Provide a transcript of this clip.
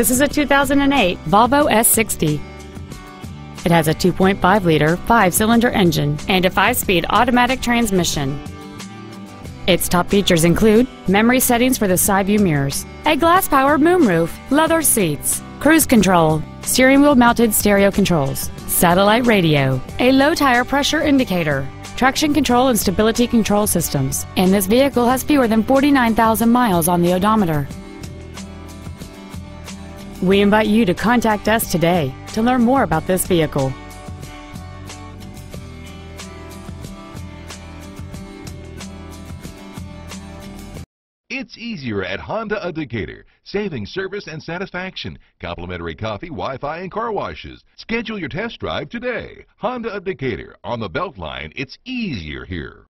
This is a 2008 Volvo S60. It has a 2.5-liter five-cylinder engine and a five-speed automatic transmission. Its top features include memory settings for the side view mirrors, a glass-powered moonroof, leather seats, cruise control, steering wheel mounted stereo controls, satellite radio, a low tire pressure indicator, traction control and stability control systems, and this vehicle has fewer than 49,000 miles on the odometer. We invite you to contact us today to learn more about this vehicle. It's easier at Honda of Decatur. Saving service and satisfaction. Complimentary coffee, Wi-Fi, and car washes. Schedule your test drive today. Honda of Decatur. On the Beltline, it's easier here.